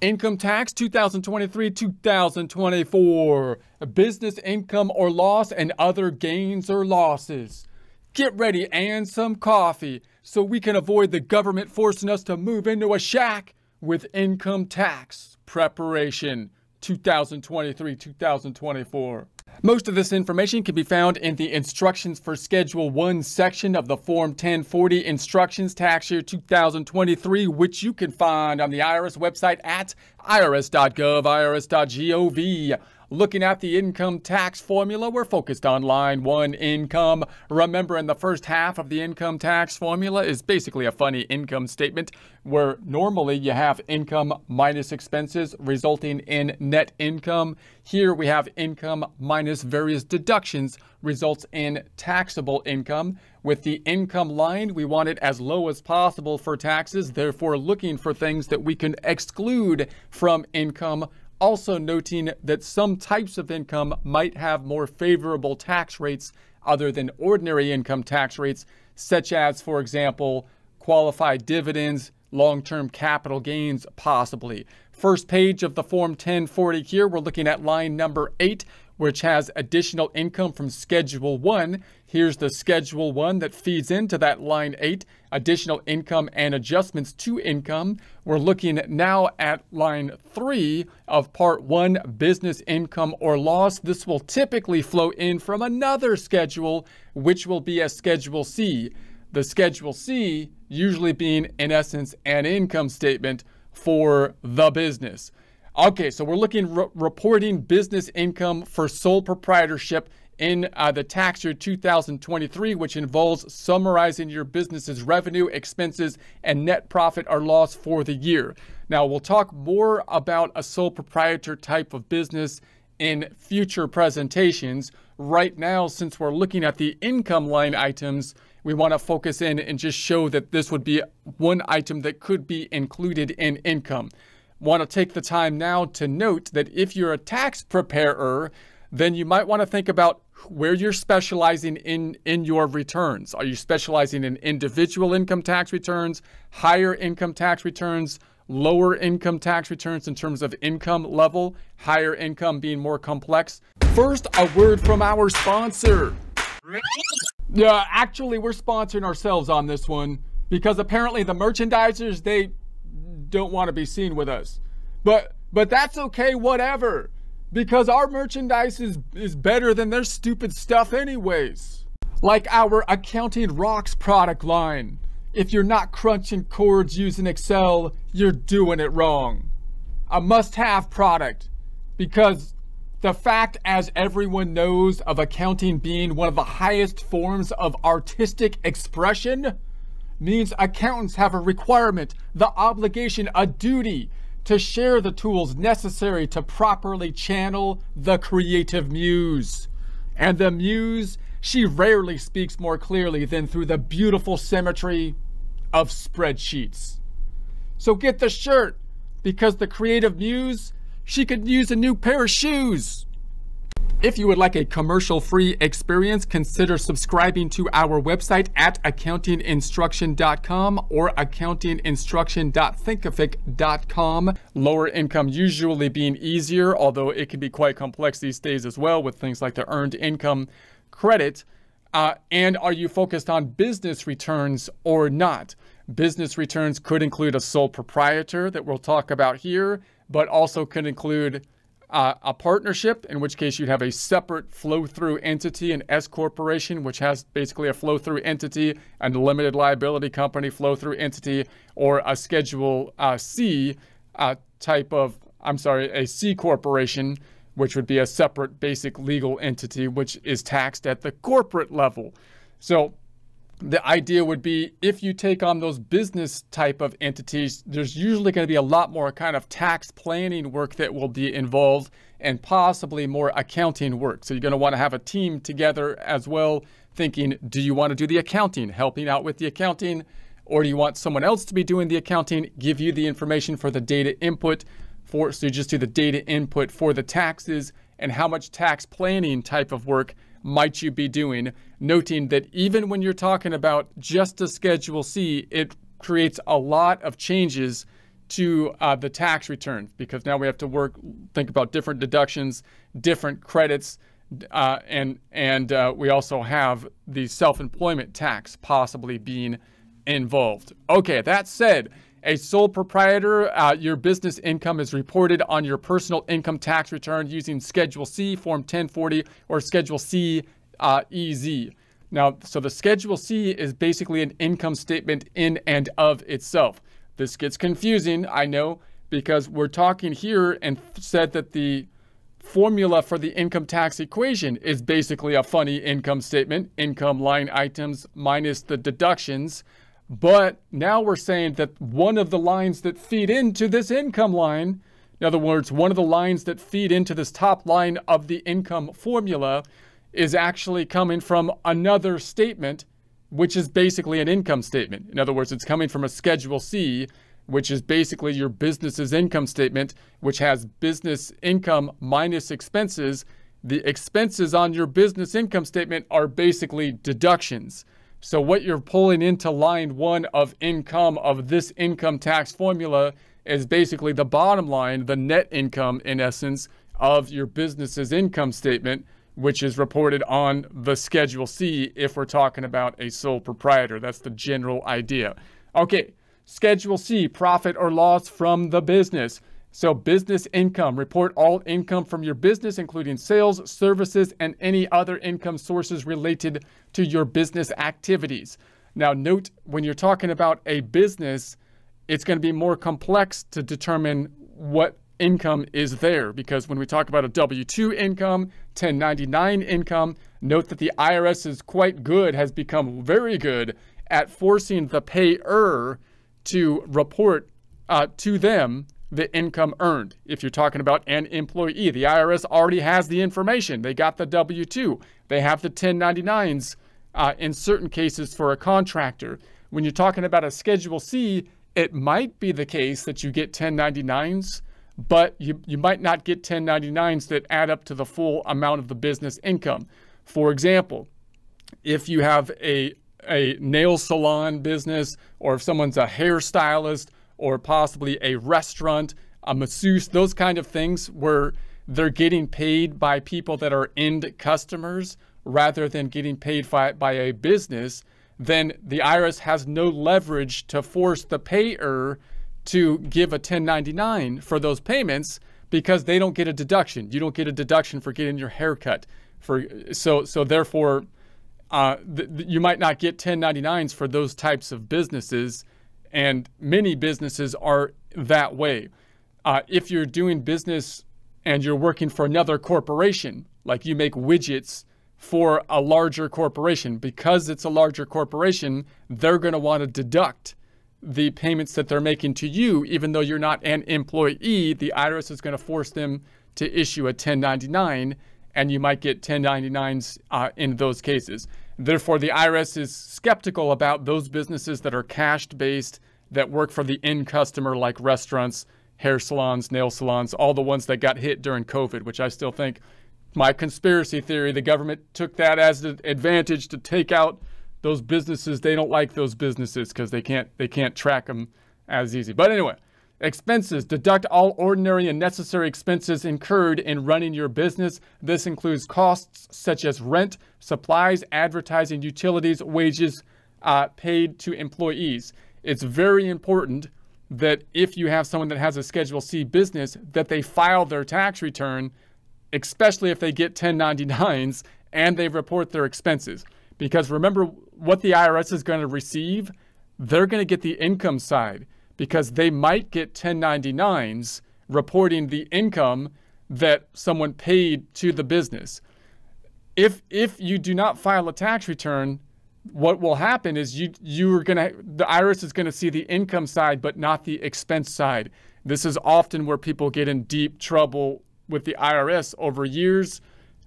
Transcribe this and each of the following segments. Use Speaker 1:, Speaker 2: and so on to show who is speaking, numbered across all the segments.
Speaker 1: Income tax 2023 2024. Business income or loss and other gains or losses. Get ready and some coffee so we can avoid the government forcing us to move into a shack with income tax preparation 2023 2024. Most of this information can be found in the Instructions for Schedule 1 section of the Form 1040 Instructions Tax Year 2023, which you can find on the IRS website at irs.gov, irs.gov. Looking at the income tax formula, we're focused on line one income. Remember, in the first half of the income tax formula is basically a funny income statement where normally you have income minus expenses resulting in net income. Here we have income minus various deductions results in taxable income. With the income line, we want it as low as possible for taxes, therefore looking for things that we can exclude from income also noting that some types of income might have more favorable tax rates other than ordinary income tax rates, such as, for example, qualified dividends, long term capital gains, possibly. First page of the Form 1040 here, we're looking at line number eight, which has additional income from Schedule 1. Here's the Schedule 1 that feeds into that line 8, additional income and adjustments to income. We're looking now at line 3 of Part 1, business income or loss. This will typically flow in from another schedule, which will be a Schedule C. The Schedule C usually being, in essence, an income statement for the business. Okay, so we're looking re- reporting business income for sole proprietorship in uh, the tax year 2023, which involves summarizing your business's revenue, expenses, and net profit or loss for the year. Now, we'll talk more about a sole proprietor type of business in future presentations. Right now, since we're looking at the income line items, we want to focus in and just show that this would be one item that could be included in income want to take the time now to note that if you're a tax preparer, then you might want to think about where you're specializing in in your returns. Are you specializing in individual income tax returns, higher income tax returns, lower income tax returns in terms of income level, higher income being more complex? First, a word from our sponsor. Yeah, actually we're sponsoring ourselves on this one because apparently the merchandisers they don't want to be seen with us. But but that's okay, whatever. Because our merchandise is, is better than their stupid stuff anyways. Like our Accounting Rocks product line. If you're not crunching chords using Excel, you're doing it wrong. A must-have product. Because the fact, as everyone knows, of accounting being one of the highest forms of artistic expression, means accountants have a requirement, the obligation, a duty to share the tools necessary to properly channel the creative muse. And the muse, she rarely speaks more clearly than through the beautiful symmetry of spreadsheets. So get the shirt, because the creative muse, she could use a new pair of shoes. If you would like a commercial-free experience, consider subscribing to our website at accountinginstruction.com or accountinginstruction.thinkific.com. Lower income usually being easier, although it can be quite complex these days as well with things like the earned income credit. Uh, and are you focused on business returns or not? Business returns could include a sole proprietor that we'll talk about here, but also could include uh, a partnership, in which case you'd have a separate flow through entity, an S corporation, which has basically a flow through entity, and a limited liability company flow through entity, or a Schedule uh, C uh, type of, I'm sorry, a C corporation, which would be a separate basic legal entity, which is taxed at the corporate level. So the idea would be if you take on those business type of entities, there's usually going to be a lot more kind of tax planning work that will be involved and possibly more accounting work. So you're going to want to have a team together as well, thinking, do you want to do the accounting, helping out with the accounting, or do you want someone else to be doing the accounting, give you the information for the data input for, so you just do the data input for the taxes and how much tax planning type of work might you be doing? Noting that even when you're talking about just a Schedule C, it creates a lot of changes to uh, the tax return because now we have to work, think about different deductions, different credits, uh, and and uh, we also have the self-employment tax possibly being involved. Okay, that said, a sole proprietor, uh, your business income is reported on your personal income tax return using Schedule C, Form 1040, or Schedule C uh, EZ. Now, so the Schedule C is basically an income statement in and of itself. This gets confusing, I know, because we're talking here and said that the formula for the income tax equation is basically a funny income statement, income line items minus the deductions. But now we're saying that one of the lines that feed into this income line, in other words, one of the lines that feed into this top line of the income formula is actually coming from another statement which is basically an income statement. In other words, it's coming from a Schedule C, which is basically your business's income statement, which has business income minus expenses. The expenses on your business income statement are basically deductions. So, what you're pulling into line one of income of this income tax formula is basically the bottom line, the net income, in essence, of your business's income statement which is reported on the Schedule C if we're talking about a sole proprietor. That's the general idea. Okay, Schedule C, profit or loss from the business. So, business income, report all income from your business, including sales, services, and any other income sources related to your business activities. Now, note when you're talking about a business, it's going to be more complex to determine what income is there because when we talk about a W 2 income, 1099 income, note that the IRS is quite good, has become very good at forcing the payer to report uh, to them the income earned. If you're talking about an employee, the IRS already has the information. They got the W 2, they have the 1099s uh, in certain cases for a contractor. When you're talking about a Schedule C, it might be the case that you get 1099s but you, you might not get 1099s that add up to the full amount of the business income. For example, if you have a, a nail salon business, or if someone's a hairstylist, or possibly a restaurant, a masseuse, those kind of things where they're getting paid by people that are end customers rather than getting paid by, by a business, then the IRS has no leverage to force the payer to give a 1099 for those payments because they don't get a deduction. You don't get a deduction for getting your haircut. For so so therefore, uh, th- you might not get 1099s for those types of businesses, and many businesses are that way. Uh, if you're doing business and you're working for another corporation, like you make widgets for a larger corporation, because it's a larger corporation, they're going to want to deduct the payments that they're making to you, even though you're not an employee, the IRS is going to force them to issue a 1099, and you might get 1099s uh, in those cases. Therefore, the IRS is skeptical about those businesses that are cash based, that work for the end customer, like restaurants, hair salons, nail salons, all the ones that got hit during COVID, which I still think my conspiracy theory, the government took that as an advantage to take out those businesses they don't like those businesses because they can't they can't track them as easy. But anyway, expenses deduct all ordinary and necessary expenses incurred in running your business. This includes costs such as rent, supplies, advertising, utilities, wages uh, paid to employees. It's very important that if you have someone that has a Schedule C business, that they file their tax return, especially if they get 1099s and they report their expenses. Because remember what the IRS is going to receive? They're going to get the income side because they might get 1099s reporting the income that someone paid to the business. If if you do not file a tax return, what will happen is you you are going to the IRS is going to see the income side but not the expense side. This is often where people get in deep trouble with the IRS over years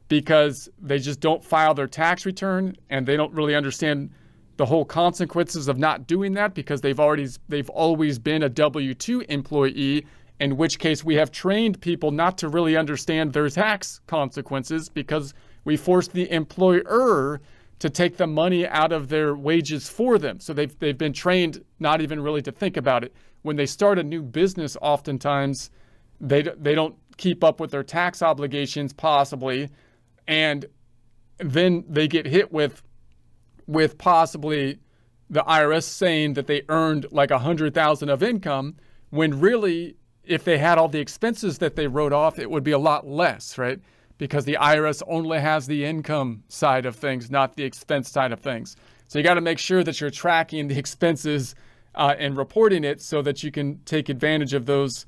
Speaker 1: because they just don't file their tax return and they don't really understand the whole consequences of not doing that because they've already they've always been a W2 employee in which case we have trained people not to really understand their tax consequences because we force the employer to take the money out of their wages for them. So they've they've been trained not even really to think about it. when they start a new business, oftentimes they they don't keep up with their tax obligations, possibly, and then they get hit with with possibly the IRS saying that they earned like a hundred thousand of income, when really, if they had all the expenses that they wrote off, it would be a lot less, right? Because the IRS only has the income side of things, not the expense side of things. So you got to make sure that you're tracking the expenses uh, and reporting it so that you can take advantage of those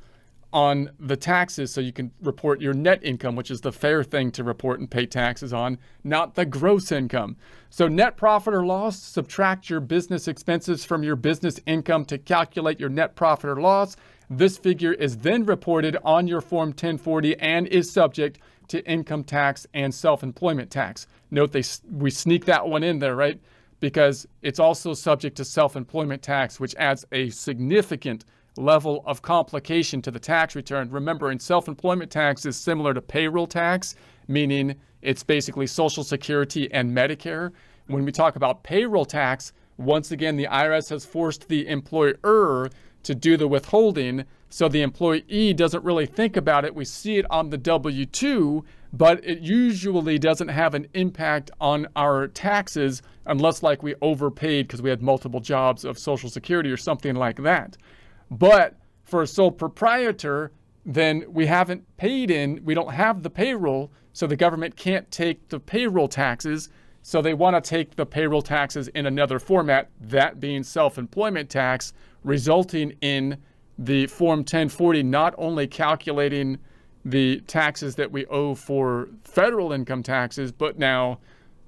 Speaker 1: on the taxes so you can report your net income, which is the fair thing to report and pay taxes on, not the gross income. So, net profit or loss, subtract your business expenses from your business income to calculate your net profit or loss. This figure is then reported on your Form 1040 and is subject to income tax and self employment tax. Note they, we sneak that one in there, right? Because it's also subject to self employment tax, which adds a significant level of complication to the tax return. Remember, in self employment tax is similar to payroll tax, meaning it's basically Social Security and Medicare. When we talk about payroll tax, once again, the IRS has forced the employer to do the withholding, so the employee doesn't really think about it. We see it on the W 2, but it usually doesn't have an impact on our taxes unless, like, we overpaid because we had multiple jobs of Social Security or something like that. But for a sole proprietor, then we haven't paid in, we don't have the payroll, so the government can't take the payroll taxes. So they want to take the payroll taxes in another format, that being self employment tax, resulting in the Form 1040 not only calculating the taxes that we owe for federal income taxes, but now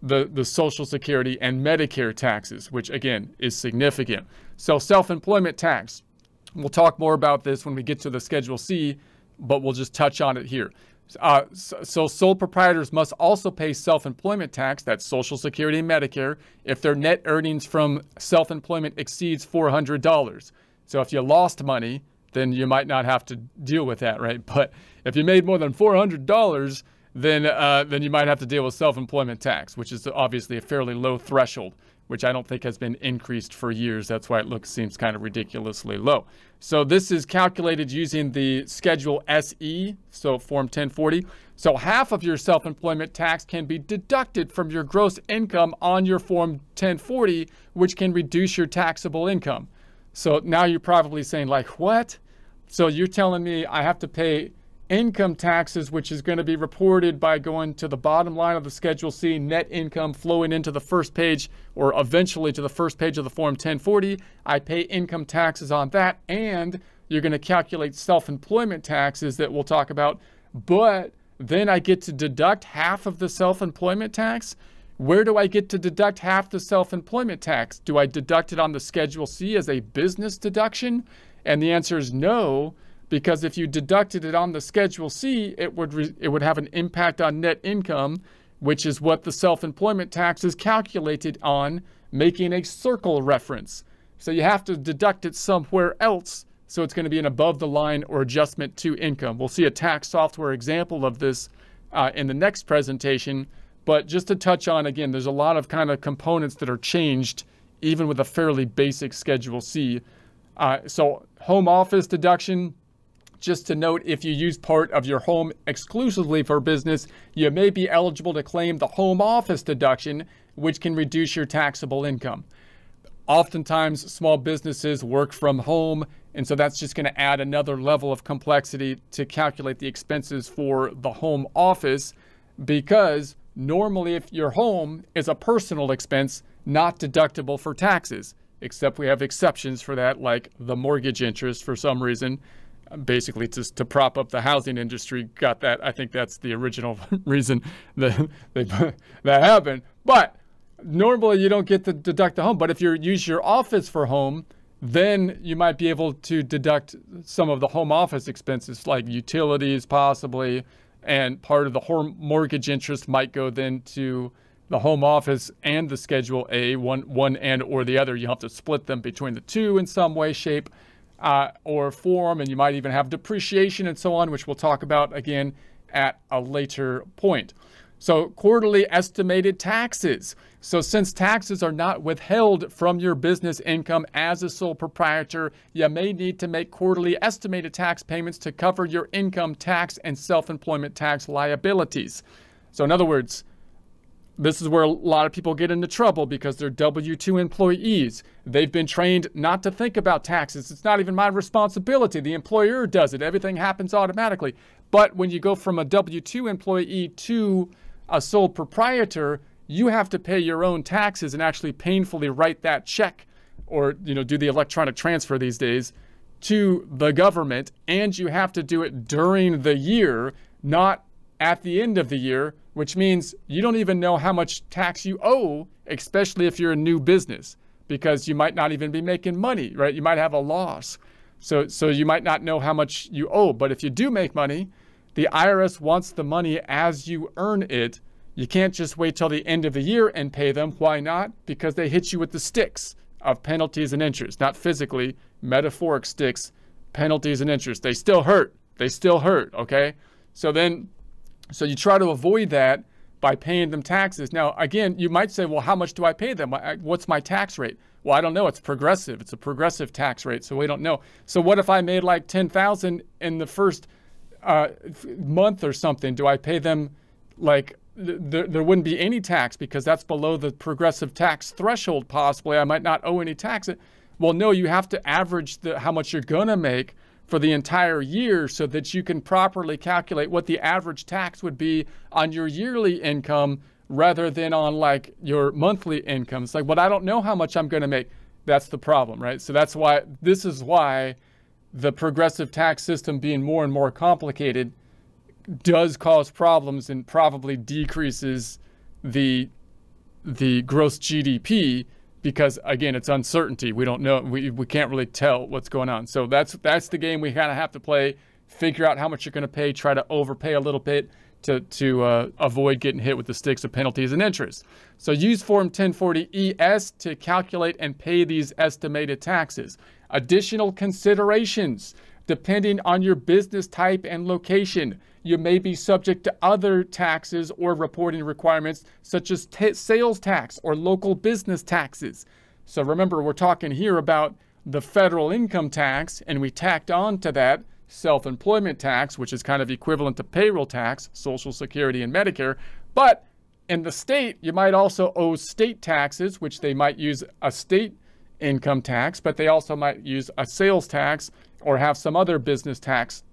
Speaker 1: the, the Social Security and Medicare taxes, which again is significant. So self employment tax, We'll talk more about this when we get to the Schedule C, but we'll just touch on it here. Uh, so, so, sole proprietors must also pay self-employment tax, that's Social Security and Medicare, if their net earnings from self-employment exceeds $400. So if you lost money, then you might not have to deal with that, right? But if you made more than $400, then uh, then you might have to deal with self-employment tax, which is obviously a fairly low threshold which I don't think has been increased for years. That's why it looks seems kind of ridiculously low. So this is calculated using the Schedule SE, so Form 1040. So half of your self-employment tax can be deducted from your gross income on your Form 1040, which can reduce your taxable income. So now you're probably saying like, what? So you're telling me I have to pay income taxes, which is going to be reported by going to the bottom line of the Schedule C, net income flowing into the first page or eventually to the first page of the Form 1040. I pay income taxes on that, and you're going to calculate self employment taxes that we'll talk about, but then I get to deduct half of the self employment tax. Where do I get to deduct half the self employment tax? Do I deduct it on the Schedule C as a business deduction? And the answer is no because if you deducted it on the Schedule C, it would it would have an impact on net income, which is what the self-employment tax is calculated on, making a circle reference. So you have to deduct it somewhere else, so it's going to be an above the line or adjustment to income. We'll see a tax software example of this uh, in the next presentation, but just to touch on again, there's a lot of kind of components that are changed even with a fairly basic Schedule C. Uh, so home office deduction, just to note, if you use part of your home exclusively for business, you may be eligible to claim the home office deduction, which can reduce your taxable income. Oftentimes, small businesses work from home, and so that's just going to add another level of complexity to calculate the expenses for the home office because normally, if your home is a personal expense, not deductible for taxes, except we have exceptions for that, like the mortgage interest for some reason basically to, to prop up the housing industry. Got that? I think that's the original reason that they, that happened. But normally you don't get to deduct the home. But if you use your office for home, then you might be able to deduct some of the home office expenses like utilities possibly and part of the home mortgage interest might go then to the home office and the schedule a one one and or the other you have to split them between the two in some way shape uh, or form, and you might even have depreciation and so on, which we'll talk about again at a later point. So, quarterly estimated taxes. So, since taxes are not withheld from your business income as a sole proprietor, you may need to make quarterly estimated tax payments to cover your income tax and self employment tax liabilities. So, in other words, this is where a lot of people get into trouble because they're W 2 employees. They've been trained not to think about taxes. It's not even my responsibility. The employer does it, everything happens automatically. But when you go from a W 2 employee to a sole proprietor, you have to pay your own taxes and actually painfully write that check or you know do the electronic transfer these days to the government and you have to do it during the year not at the end of the year which means you don't even know how much tax you owe especially if you're a new business because you might not even be making money right you might have a loss so so you might not know how much you owe but if you do make money the IRS wants the money as you earn it. You can't just wait till the end of the year and pay them. Why not? Because they hit you with the sticks of penalties and interest, not physically, metaphoric sticks, penalties and interest. They still hurt. They still hurt, okay? So then, so you try to avoid that by paying them taxes. Now, again, you might say, well, how much do I pay them? What's my tax rate? Well, I don't know. It's progressive. It's a progressive tax rate, so we don't know. So what if I made like 10,000 in the first uh, month or something, do I pay them like th- there wouldn't be any tax because that's below the progressive tax threshold? Possibly, I might not owe any tax. Well, no, you have to average the, how much you're gonna make for the entire year so that you can properly calculate what the average tax would be on your yearly income rather than on like your monthly income. It's like, but I don't know how much I'm going to make. That's the problem, right? So that's why this is why the progressive tax system being more and more complicated does cause problems and probably decreases the the gross GDP because again it's uncertainty. We don't know. We, we can't really tell what's going on. So that's that's the game we kind of have to play figure out how much you're going to pay try to overpay a little bit to, to uh, avoid getting hit with the sticks of penalties and interest. So use form 1040 es to calculate and pay these estimated taxes. Additional considerations. Depending on your business type and location, you may be subject to other taxes or reporting requirements, such as sales tax or local business taxes. So remember, we're talking here about the federal income tax, and we tacked on to that self employment tax, which is kind of equivalent to payroll tax, Social Security, and Medicare. But in the state, you might also owe state taxes, which they might use a state income tax, but they also might use a sales tax or have some other business tax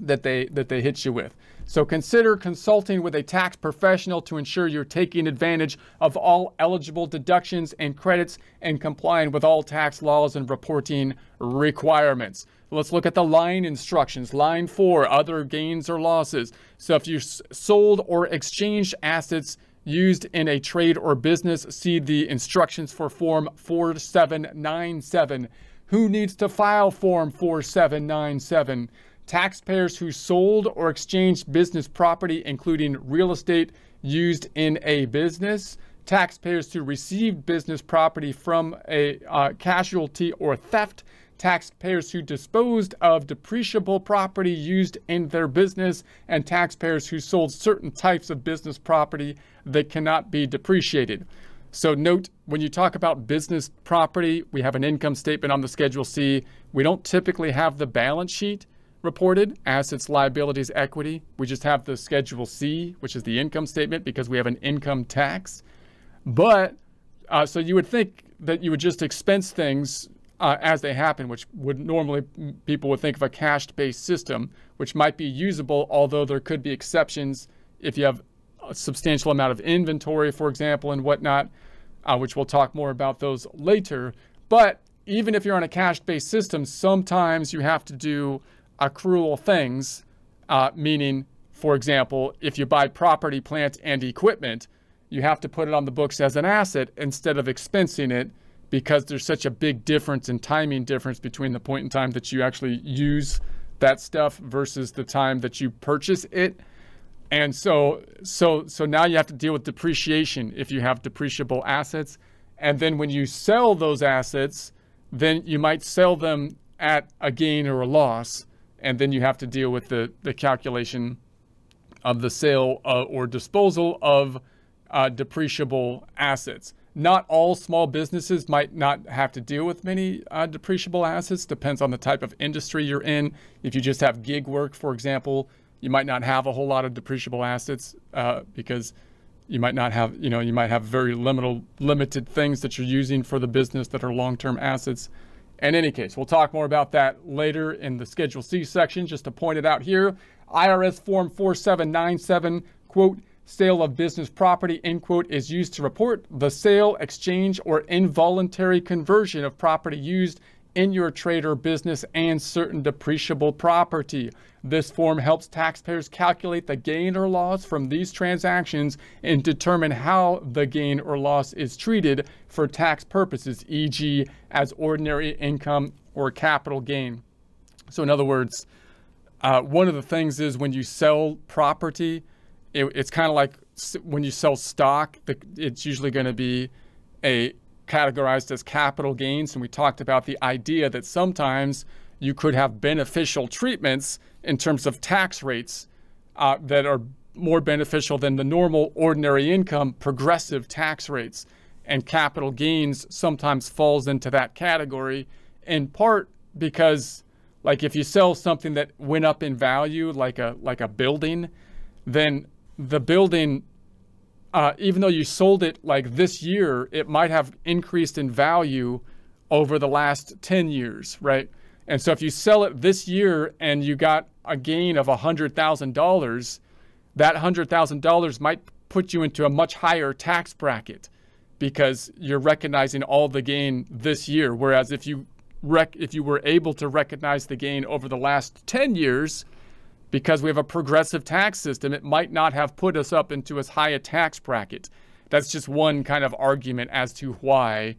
Speaker 1: that they that they hit you with. So consider consulting with a tax professional to ensure you're taking advantage of all eligible deductions and credits and complying with all tax laws and reporting requirements. Let's look at the line instructions. Line 4, other gains or losses. So if you sold or exchanged assets used in a trade or business, see the instructions for Form 4797. Who needs to file Form 4797? Taxpayers who sold or exchanged business property, including real estate used in a business. Taxpayers who received business property from a uh, casualty or theft taxpayers who disposed of depreciable property used in their business, and taxpayers who sold certain types of business property that cannot be depreciated. So note, when you talk about business property, we have an income statement on the Schedule C. We don't typically have the balance sheet reported, assets, liabilities, equity. We just have the Schedule C, which is the income statement because we have an income tax. But, uh, so you would think that you would just expense things uh, as they happen, which would normally people would think of a cash-based system, which might be usable, although there could be exceptions if you have a substantial amount of inventory, for example, and whatnot, uh, which we'll talk more about those later. But even if you're on a cash-based system, sometimes you have to do accrual things, uh, meaning, for example, if you buy property, plant, and equipment, you have to put it on the books as an asset instead of expensing it because there's such a big difference in timing difference between the point in time that you actually use that stuff versus the time that you purchase it. And so so so now you have to deal with depreciation if you have depreciable assets. And then when you sell those assets, then you might sell them at a gain or a loss. And then you have to deal with the, the calculation of the sale uh, or disposal of uh, depreciable assets. Not all small businesses might not have to deal with many uh, depreciable assets. Depends on the type of industry you're in. If you just have gig work, for example, you might not have a whole lot of depreciable assets uh, because you might not have, you know, you might have very limited, limited things that you're using for the business that are long-term assets. In any case, we'll talk more about that later in the Schedule C section. Just to point it out here, IRS Form 4797, quote, sale of business property, end quote, is used to report the sale, exchange, or involuntary conversion of property used in your trade or business and certain depreciable property. This form helps taxpayers calculate the gain or loss from these transactions and determine how the gain or loss is treated for tax purposes, e.g., as ordinary income or capital gain. So, in other words, uh, one of the things is when you sell property, it, it's kind of like when you sell stock, it's usually going to be a categorized as capital gains. And we talked about the idea that sometimes you could have beneficial treatments in terms of tax rates uh, that are more beneficial than the normal ordinary income progressive tax rates. And capital gains sometimes falls into that category in part because like if you sell something that went up in value like a like a building, then the building uh, even though you sold it like this year, it might have increased in value over the last 10 years, right? And so if you sell it this year and you got a gain of $100,000, that $100,000 might put you into a much higher tax bracket because you're recognizing all the gain this year. Whereas if you rec- if you were able to recognize the gain over the last 10 years, because we have a progressive tax system, it might not have put us up into as high a tax bracket. That's just one kind of argument as to why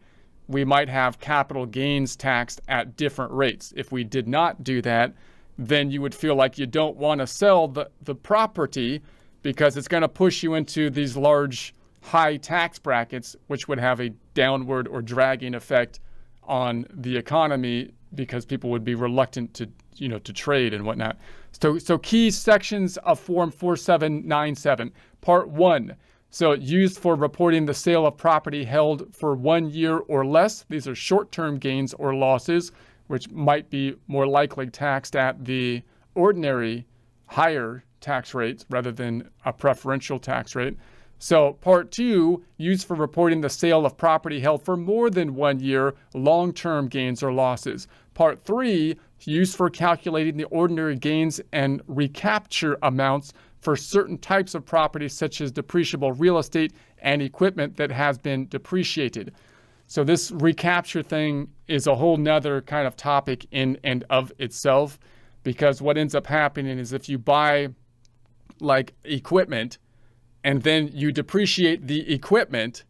Speaker 1: we might have capital gains taxed at different rates. If we did not do that, then you would feel like you don't want to sell the, the property because it's going to push you into these large high tax brackets, which would have a downward or dragging effect on the economy because people would be reluctant to, you know, to trade and whatnot. So, so key sections of Form 4797. Part one. So used for reporting the sale of property held for one year or less. These are short-term gains or losses, which might be more likely taxed at the ordinary higher tax rates rather than a preferential tax rate. So, part two, used for reporting the sale of property held for more than one year, long term gains or losses. Part three, used for calculating the ordinary gains and recapture amounts for certain types of property, such as depreciable real estate and equipment that has been depreciated. So, this recapture thing is a whole nother kind of topic in and of itself, because what ends up happening is if you buy like equipment, and then you depreciate the equipment.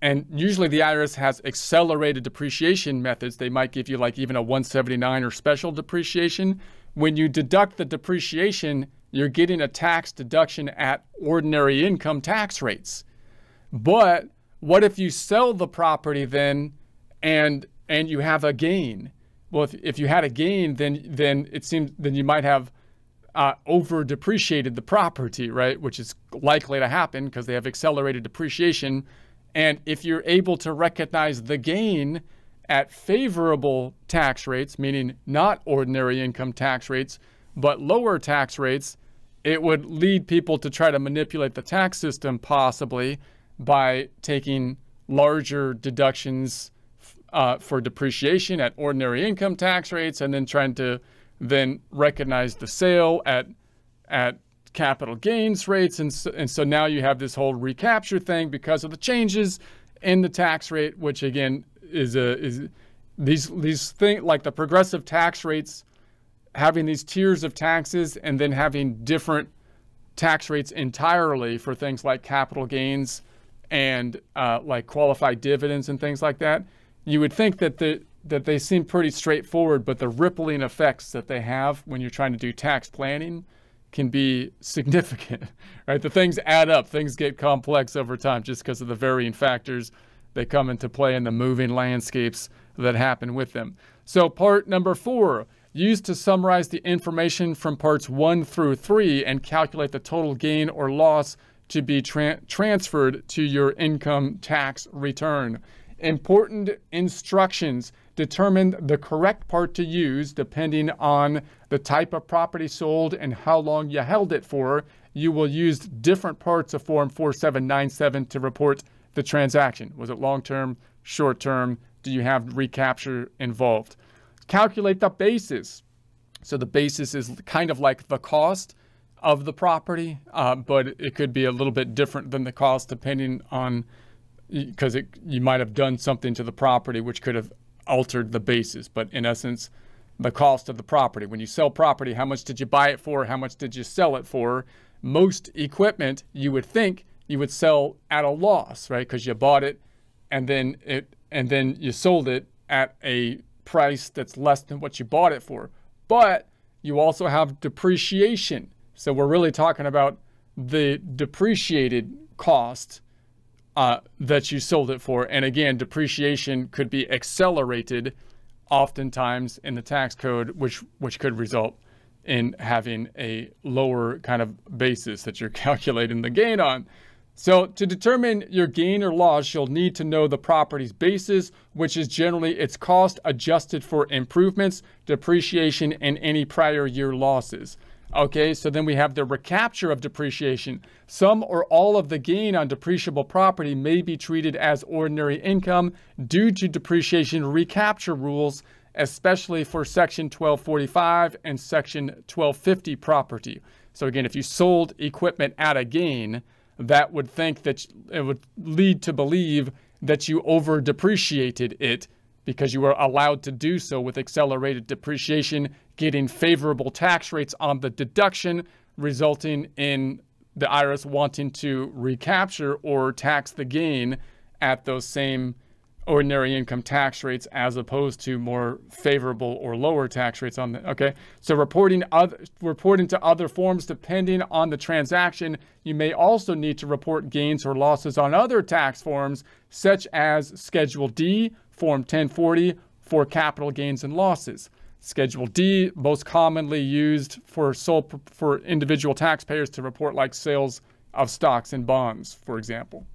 Speaker 1: And usually the IRS has accelerated depreciation methods. They might give you like even a 179 or special depreciation. When you deduct the depreciation, you're getting a tax deduction at ordinary income tax rates. But what if you sell the property then and and you have a gain? Well, if, if you had a gain, then then it seems then you might have uh, over depreciated the property, right? Which is likely to happen because they have accelerated depreciation. And if you're able to recognize the gain at favorable tax rates, meaning not ordinary income tax rates, but lower tax rates, it would lead people to try to manipulate the tax system possibly by taking larger deductions uh, for depreciation at ordinary income tax rates and then trying to then recognize the sale at at capital gains rates, and so, and so now you have this whole recapture thing because of the changes in the tax rate, which again is a is these these things like the progressive tax rates having these tiers of taxes and then having different tax rates entirely for things like capital gains and uh, like qualified dividends and things like that. You would think that the that they seem pretty straightforward, but the rippling effects that they have when you're trying to do tax planning can be significant, right? The things add up, things get complex over time just because of the varying factors that come into play in the moving landscapes that happen with them. So, part number four used to summarize the information from parts 1 through 3 and calculate the total gain or loss to be tra- transferred to your income tax return. Important instructions determine the correct part to use depending on the type of property sold and how long you held it for. You will use different parts of Form 4797 to report the transaction. Was it long term, short term? Do you have recapture involved? Calculate the basis. So the basis is kind of like the cost of the property, uh, but it could be a little bit different than the cost depending on because you might have done something to the property which could have altered the basis. But in essence, the cost of the property. When you sell property, how much did you buy it for? How much did you sell it for? Most equipment, you would think you would sell at a loss, right? Because you bought it and then it and then you sold it at a price that's less than what you bought it for. But you also have depreciation. So we're really talking about the depreciated cost uh, that you sold it for. And again, depreciation could be accelerated oftentimes in the tax code, which which could result in having a lower kind of basis that you're calculating the gain on. So to determine your gain or loss, you'll need to know the property's basis, which is generally its cost adjusted for improvements, depreciation, and any prior year losses. Okay, so then we have the recapture of depreciation. Some or all of the gain on depreciable property may be treated as ordinary income due to depreciation recapture rules, especially for Section 1245 and Section 1250 property. So again, if you sold equipment at a gain, that would think that it would lead to believe that you over depreciated it because you were allowed to do so with accelerated depreciation, getting favorable tax rates on the deduction, resulting in the IRS wanting to recapture or tax the gain at those same ordinary income tax rates as opposed to more favorable or lower tax rates on the okay? So reporting other reporting to other forms depending on the transaction you may also need to report gains or losses on other tax forms such as schedule D form 1040 for capital gains and losses schedule D most commonly used for sole for individual taxpayers to report like sales of stocks and bonds for example